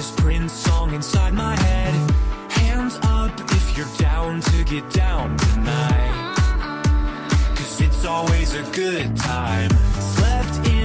this Prince song inside my head. Hands up if you're down to get down tonight. Cause it's always a good time. Slept in